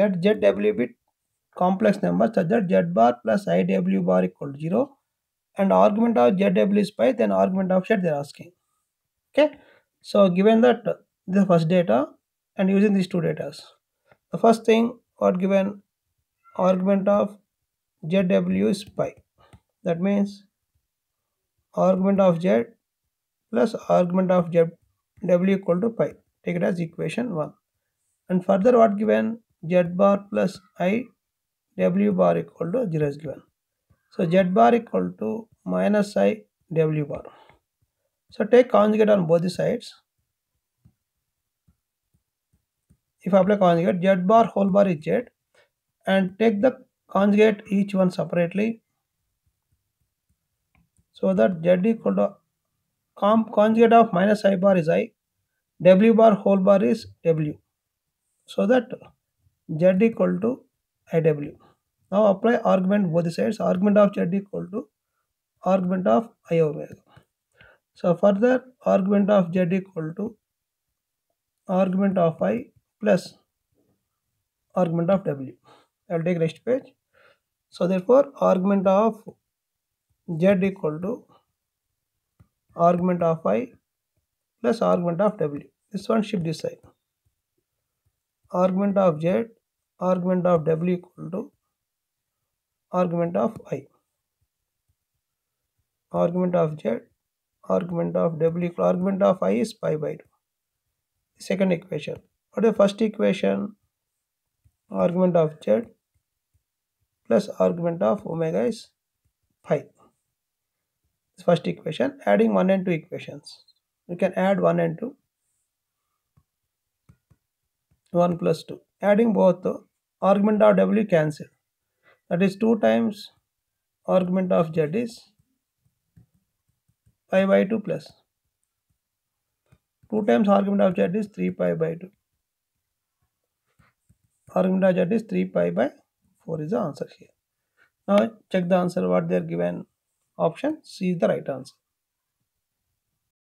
let zw be complex number such that z bar plus iw bar equal to 0 and argument of zw is pi then argument of z they are asking. Okay? So given that the first data and using these two data. The first thing what given argument of zw is pi. That means argument of z plus argument of z w equal to pi. Take it as equation 1 and further what given z bar plus i w bar equal to 0 is given. So z bar equal to minus i w bar. So take conjugate on both the sides. If I apply conjugate z bar whole bar is z. And take the conjugate each one separately. So that z equal to conjugate of minus i bar is i w bar whole bar is w. So that z equal to iw now apply argument both sides argument of z equal to argument of i omega so further argument of z equal to argument of i plus argument of w. I will take next page. So therefore argument of z equal to argument of i plus argument of w. This one shift this side. Argument of z argument of w equal to argument of i. Argument of z argument of w equal argument of i is pi by 2. Second equation. What the first equation? Argument of z plus argument of omega is pi. This first equation adding 1 and 2 equations. You can add 1 and 2 1 plus 2 adding both argument of w cancel that is 2 times argument of z is pi by 2 plus. 2 times argument of z is 3 pi by 2 argument of z is 3 pi by 4 is the answer here. Now check the answer what they are given option. C is the right answer